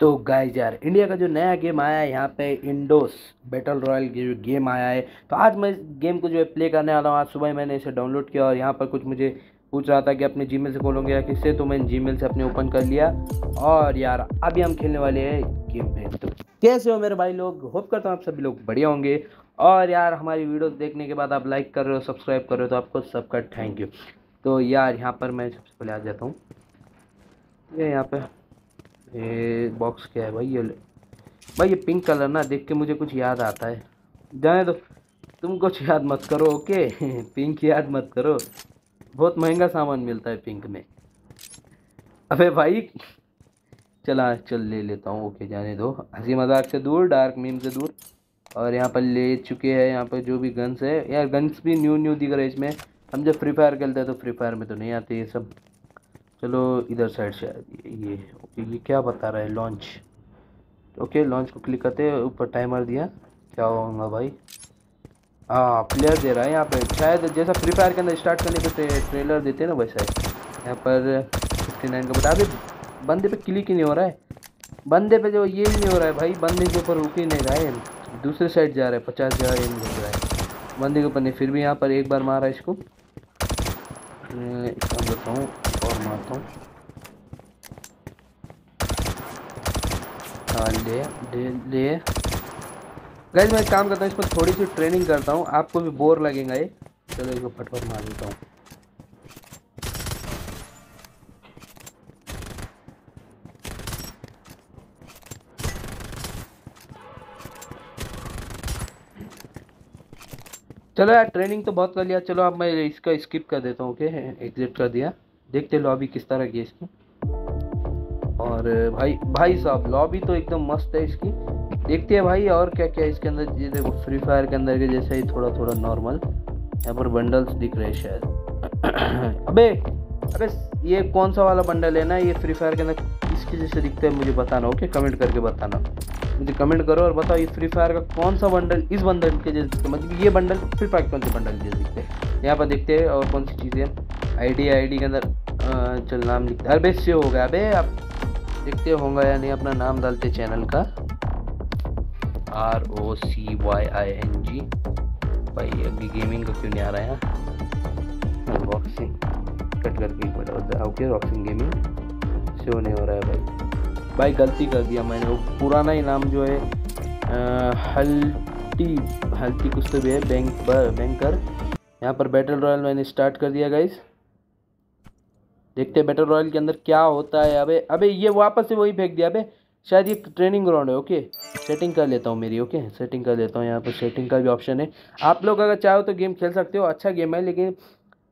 तो गाइज़ यार इंडिया का जो नया गेम आया है, यहाँ पे इंडोस बैटल रॉयल जो गेम आया है तो आज मैं इस गेम को जो है प्ले करने वाला हूँ। आज सुबह मैंने इसे डाउनलोड किया और यहाँ पर कुछ मुझे पूछ रहा था कि अपने जीमेल से खोलोगे या किससे तो मैंने जीमेल से अपने ओपन कर लिया। और यार, अभी हम खेलने वाले हैं गेम पे। तो कैसे हो मेरे भाई लोग? होप करता हूँ आप सभी लोग बढ़िया होंगे। और यार, हमारी वीडियो देखने के बाद आप लाइक कर रहे हो सब्सक्राइब कर रहे हो तो आपको सबका थैंक यू तो यार, यहाँ पर मैं सबसे पहले आ जाता हूँ। ये यहाँ पे। ये बॉक्स क्या है भाई ये भाई ये पिंक कलर ना देख के मुझे कुछ याद आता है। जाने दो। तुम कुछ याद मत करो ओके पिंक याद मत करो। बहुत महँगा सामान मिलता है पिंक में। अबे भाई, चला चल ले लेता हूँ ओके जाने दो। हँसी मज़ाक से दूर डार्क मीम से दूर। और यहाँ पर ले चुके हैं, यहाँ पर जो भी गन्स है। यार गन्स भी न्यू न्यू दिख रहे इसमें। हम जब फ्री फायर खेलते हैं तो फ्री फायर में तो नहीं आते ये सब। चलो इधर साइड से, ये ओके ये क्या बता रहा है लॉन्च ओके लॉन्च को क्लिक करते ऊपर टाइमर दिया। क्या होगा भाई? हाँ प्लेयर दे रहा है यहाँ पे। शायद जैसा फ्री फायर के अंदर स्टार्ट करने पे ट्रेलर देते हैं ना वैसा है। यहाँ पर फिफ्टी नाइन का बता दे। बंदे पे क्लिक ही नहीं हो रहा है। बंदे पे जो ये नहीं हो रहा है भाई, बंदे के ऊपर रुक ही नहीं रहा है। दूसरे साइड जा रहा है, पचास हज़ार एम लग रहा है। बंदे के ऊपर नहीं, फिर भी यहाँ पर एक बार मारा इसको। इसका बताऊँ। और मारता हूँ ले ले ले गैस मैं काम करता हूँ इसमें थोड़ी सी ट्रेनिंग करता हूँ। आपको भी बोर लगेगा ये। चलो, इसको फटफट मार देता हूँ। चलो यार ट्रेनिंग तो बहुत कर लिया। चलो, अब मैं इसका स्किप कर देता हूँ ओके एग्जिट कर दिया। देखते लॉबी किस तरह की है इसकी। और भाई भाई साहब लॉबी तो एकदम मस्त है इसकी। देखते हैं भाई और क्या क्या इसके अंदर ये देखो फ्री फायर के अंदर के जैसे ही थोड़ा थोड़ा नॉर्मल यहाँ पर बंडल्स दिख रहे हैं शायद। अबे अबे, ये कौन सा वाला बंडल है ना, ये फ्री फायर के अंदर किसके जैसे दिखता है मुझे बताना ओके कमेंट करके बताना। मुझे कमेंट करो और बताओ ये फ्री फायर का कौन सा बंडल इस बंडल के जैसे मतलब ये बंडल फ्री फायर कौन से बंडल जैसे दिखते हैं? यहाँ पर देखते हैं और कौन सी चीज़ें आईडी आईडी के अंदर चल नाम लिखते अरे से हो गया, अबे, आप देखते होंगे या नहीं, अपना नाम डालते चैनल का। R O C Y I N G भाई, अभी गेमिंग का क्यों नहीं आ रहा है यहाँ बॉक्सिंग कट करके ओके बॉक्सिंग गेमिंग शो नहीं हो रहा है, भाई। भाई, गलती कर दिया मैंने, वो पुराना ही नाम जो है हल्टी हल्टी कुछ तो भी है बैंक पर बैंकर यहाँ पर बैटल रॉयल मैंने स्टार्ट कर दिया गाइस देखते हैं बैटल रॉयल के अंदर क्या होता है। अबे अबे, ये वापस से वही फेंक दिया। अबे, शायद ये ट्रेनिंग ग्राउंड है ओके सेटिंग कर लेता हूँ मेरी ओके सेटिंग कर लेता हूँ यहाँ पर सेटिंग का भी ऑप्शन है। आप लोग अगर चाहो तो गेम खेल सकते हो अच्छा गेम है, लेकिन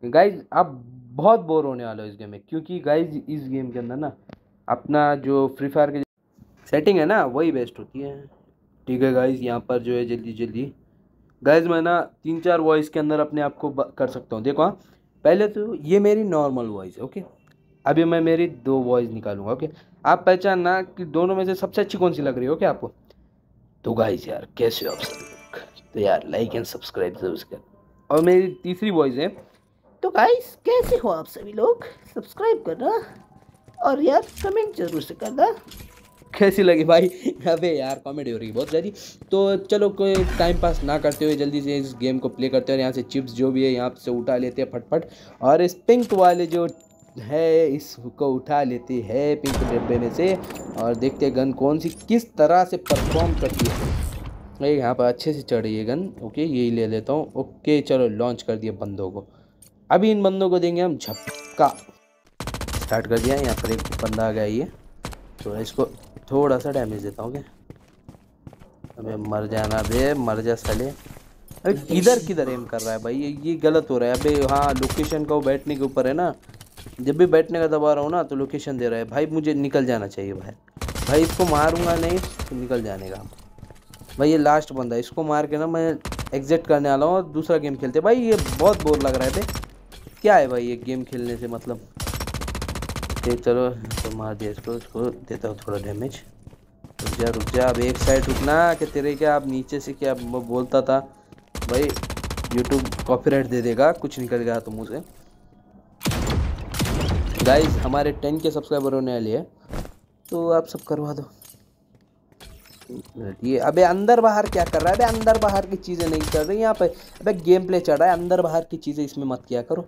गाइज़ आप बहुत बोर होने वाले हो इस गेम में, क्योंकि गाइज़ इस गेम के अंदर ना, अपना जो फ्री फायर की सेटिंग है ना, वही बेस्ट होती है। ठीक है गाइज़ यहाँ पर जो है जल्दी जल्दी। गाइज़ मैं ना तीन चार वॉइस के अंदर अपने आप को कर सकता हूँ। देखो हाँ पहले तो ये मेरी नॉर्मल वॉइस है ओके अभी मैं मेरी दो वॉइस निकालूँगा ओके आप पहचानना कि दोनों में से सबसे अच्छी कौन सी लग रही है ओके आपको? तो गाइज़ यार, कैसे हो आप लोग? तो यार लाइक एंड सब्सक्राइब ज़रूर कर। और मेरी तीसरी वॉइस है। तो गाइस कैसे हो आप सभी लोग? सब्सक्राइब करना और यार कमेंट ज़रूर से करना। कैसी लगी भाई? अबे यार कॉमेडी हो रही है बहुत ज़्यादा। तो चलो कोई टाइम पास ना करते हुए जल्दी से इस गेम को प्ले करते हैं और यहाँ से चिप्स जो भी है, यहाँ से उठा लेते हैं फटफट। और इस पिंक वाले जो है, इसको उठा लेते हैं पिंक डब्बे में से और देखते हैं गन कौन सी किस तरह से परफॉर्म करती है। भाई यहाँ पर अच्छे से चढ़ रही है गन। ओके यही ले लेता हूँ। ओके चलो लॉन्च कर दिया बंदों को। अभी इन बंदों को देंगे हम झपका। स्टार्ट कर दिया, यहाँ पर एक बंदा आ गया ये। तो इसको थोड़ा सा डैमेज देता हूँ क्या अबे, मर जाना बे, मर जा साले। अबे किधर किधर एम कर रहा है भाई? ये ये गलत हो रहा है। अबे हाँ लोकेशन का वो बैठने के ऊपर है ना। जब भी बैठने का दबा रहा हूँ ना तो लोकेशन दे रहा है। भाई, मुझे निकल जाना चाहिए भाई भाई, इसको मारूँगा नहीं तो निकल जाने का। भाई, ये लास्ट बंदा इसको मार के ना मैं एग्जिट करने वाला हूँ और दूसरा गेम खेलते भाई, ये बहुत बोर लग रहा है क्या है भाई, ये गेम खेलने से मतलब? चलो तो मार दिया, इसको इसको देता हूँ थोड़ा डैमेज रुक जा रुक जा, अब एक साइड रुकना कि तेरे क्या आप नीचे से क्या बोलता था। भाई यूट्यूब कॉपीराइट दे देगा, कुछ निकल गया तो से गाइस हमारे टेन के सब्सक्राइबर होने वाले हैं। तो आप सब करवा दो। ये अबे अंदर बाहर क्या कर रहा है? अबे अंदर बाहर की चीज़ें नहीं कर रही। यहाँ पे अबे गेम प्ले चल रहा है। अंदर बाहर की चीज़ें इसमें मत किया करो।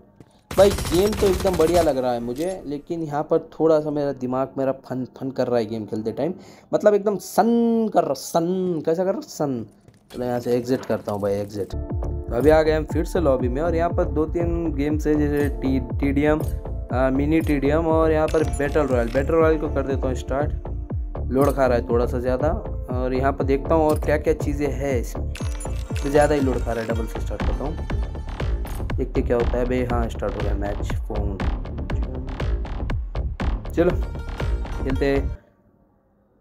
भाई गेम तो एकदम बढ़िया लग रहा है मुझे, लेकिन यहाँ पर थोड़ा सा मेरा दिमाग मेरा फन फन कर रहा है गेम खेलते टाइम मतलब एकदम सन कर रहा, सन, कैसा कर रहा सन। तो यहाँ से एग्जिट करता हूँ भाई एग्जिट तो अभी आ गए हम फिर से लॉबी में और यहाँ पर दो तीन गेम्स है, जैसे T T D M mini टीडियम और यहाँ पर बैटल रॉयल बैटल रॉयल को कर देता हूँ स्टार्ट लोड खा रहा है थोड़ा सा ज़्यादा और यहाँ पर देखता हूँ और क्या क्या चीज़ें है इसमें। तो ज़्यादा ही लोड खा रहा है डबल से स्टार्ट करता हूँ। देखते क्या होता है भाई। हाँ स्टार्ट हो गया मैच फ़ोन चलो, खेलते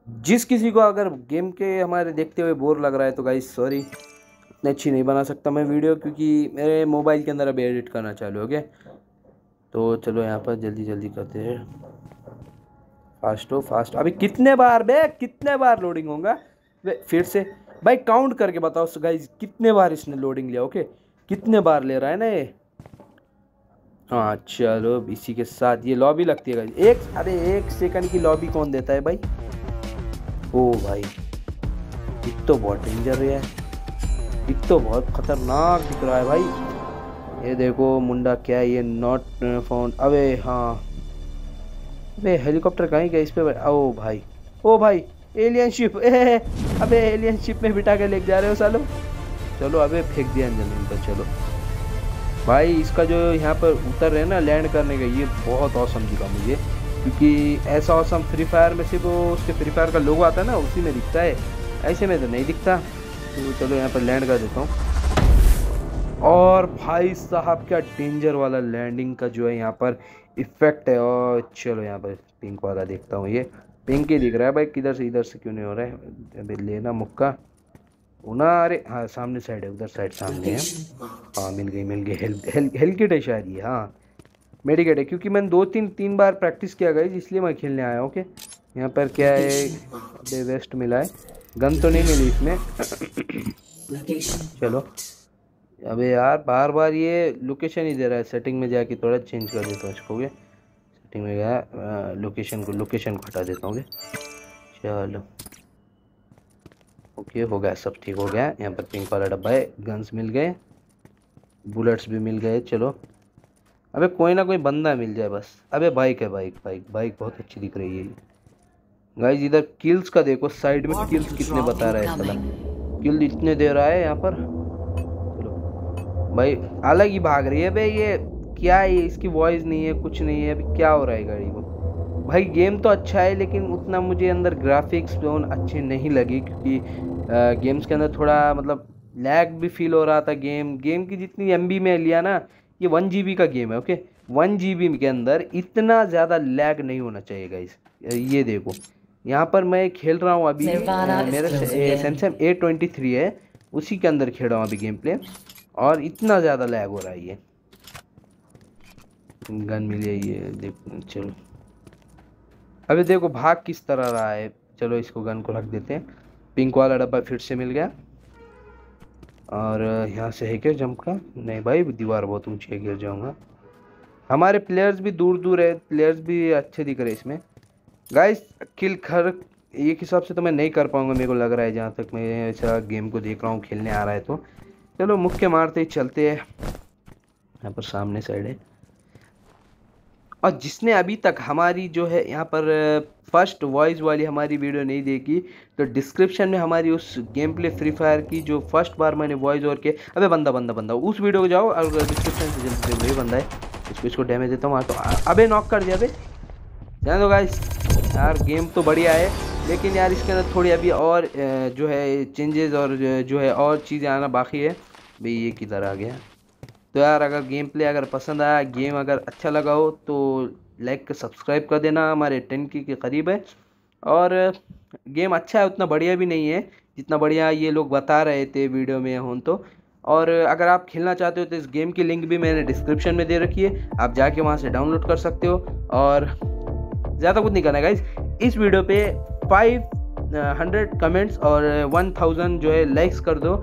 जिस किसी को अगर गेम के हमारे देखते हुए बोर लग रहा है तो गाइस सॉरी अच्छी नहीं बना सकता मैं वीडियो क्योंकि मेरे मोबाइल के अंदर अभी एडिट करना चालू हो गया। तो चलो यहाँ पर जल्दी जल्दी करते हैं। फास्ट हो फास्ट अभी कितने बार बे, कितने बार लोडिंग होगा? फिर से। भाई काउंट करके बताओ गाइज़ कितने बार इसने लोडिंग लिया ओके कितने बार ले रहा है ना ये? हाँ चलो, इसी के साथ। ये लॉबी लगती है एक, अरे, एक सेकंड की लॉबी कौन देता है भाई? ओ भाई, एक तो बहुत डेंजर है। एक तो बहुत खतरनाक दिख रहा है भाई। ये देखो मुंडा क्या है, ये नॉट फाउंड अबे हाँ। अबे हेलीकॉप्टर कहीं गया? इस पे ओ भाई। ओ भाई एलियन शिप अबे एलियन शिप में बिठा के लेके जा रहे हो सालों। चलो, अबे, फेंक दिया ज़मीन पर चलो। भाई, इसका जो यहाँ पर उतर रहे ना लैंड करने का, ये बहुत औसम दिखा मुझे। क्योंकि ऐसा औसम फ्री फायर में सिर्फ़ उसके फ्री फायर का लोगो आता है ना, उसी में दिखता है। ऐसे में तो नहीं दिखता। तो चलो, यहाँ पर लैंड कर देता हूँ। और भाई साहब क्या डेंजर वाला लैंडिंग का जो है यहाँ पर इफ़ेक्ट है। और चलो यहाँ पर पिंक वाला देखता हूँ ये। पिंक ही दिख रहा है भाई किधर से इधर से क्यों नहीं हो रहा है? अभी लेना मुक्का। ना अरे हाँ सामने साइड है उधर साइड सामने है। हाँ मिल गई मिल गई। हेल्थ हेल्थ किट है शायद ये हाँ। मेडिकेट है क्योंकि मैंने दो तीन तीन बार प्रैक्टिस किया गई इसलिए मैं खेलने आया ओके यहाँ पर क्या है अबे वेस्ट मिला है। गन तो नहीं मिली इसमें। चलो। अबे यार, बार बार ये लोकेशन ही दे रहा है। सेटिंग में जाके थोड़ा चेंज कर देता हूँ इसको सेटिंग में गया लोकेशन को लोकेशन को हटा देता हूँ चलो। ओके हो गया, सब ठीक हो गया। यहाँ पर पिंक वाला डब्बा है गन्स मिल गए। बुलेट्स भी मिल गए, चलो। अबे कोई ना कोई बंदा मिल जाए बस। अबे बाइक है बाइक बाइक बाइक बहुत अच्छी दिख रही है गाइज़ इधर किल्स का देखो साइड में किल्स कितने बता रहा है साला। किल इतने दे रहा है यहाँ पर। भाई अलग ही भाग रही है भाई ये। क्या है इसकी वॉइस नहीं है कुछ नहीं है अभी क्या हो रहा है गाड़ी को भाई गेम तो अच्छा है लेकिन उतना मुझे अंदर ग्राफिक्स जोन अच्छे नहीं लगी क्योंकि गेम्स के अंदर थोड़ा मतलब लैग भी फील हो रहा था गेम गेम की जितनी एमबी में लिया ना ये वन जीबी का गेम है ओके वन जी के अंदर इतना ज़्यादा लैग नहीं होना चाहिए गाइस ये देखो। यहाँ पर मैं खेल रहा हूँ अभी। मेरा सैमसंग ए ट्वेंटी थ्री है उसी के अंदर खेल रहा हूँ अभी गेम प्ले और इतना ज़्यादा लैग हो रहा है ये। गन मिली है ये, देख, चलो। अभी देखो, भाग किस तरह रहा है। चलो, इसको गन को रख देते हैं। पिंक वाला डब्बा फिर से मिल गया। और यहाँ से है क्या जंप का? नहीं भाई, दीवार बहुत ऊँची है, गिर जाऊँगा। हमारे प्लेयर्स भी दूर दूर है। प्लेयर्स भी अच्छे दिख रहे इसमें। गाइस किल खर, एक हिसाब से तो मैं नहीं कर पाऊँगा, मेरे को लग रहा है जहाँ तक मैं ऐसा गेम को देख रहा हूँ, खेलने आ रहा है तो। चलो मुख्य मारते ही चलते हैं। यहाँ पर सामने साइड है। और जिसने अभी तक हमारी जो है यहाँ पर फ़र्स्ट वॉइस वाली हमारी वीडियो नहीं देखी तो डिस्क्रिप्शन में हमारी उस गेम प्ले फ्री फायर की जो फ़र्स्ट बार मैंने वॉइस और के अबे बंदा बंदा बंदा, उस वीडियो को जाओ और डिस्क्रिप्शन से जल्दी वही बंदा है, इसको इसको डैमेज देता हूँ तो अबे नॉक कर दिया, अबे। जान दो गाइस यार गेम तो बढ़िया है, लेकिन यार इसके अंदर थोड़ी अभी और जो है चेंजेस और जो है और चीज़ें आना बाकी है। भाई ये किधर आ गया? तो यार, अगर गेम प्ले अगर पसंद आया गेम अगर अच्छा लगा हो तो लाइक सब्सक्राइब कर देना, हमारे टेन की, के करीब है। और गेम अच्छा है, उतना बढ़िया भी नहीं है, जितना बढ़िया ये लोग बता रहे थे वीडियो में हों तो। और अगर आप खेलना चाहते हो तो इस गेम की लिंक भी मैंने डिस्क्रिप्शन में दे रखी है, आप जाके वहाँ से डाउनलोड कर सकते हो। और ज़्यादा कुछ नहीं करना गाइज़ इस वीडियो पे फाइव हंड्रेड कमेंट्स और वन थाउज़ेंड जो है लाइक्स कर दो।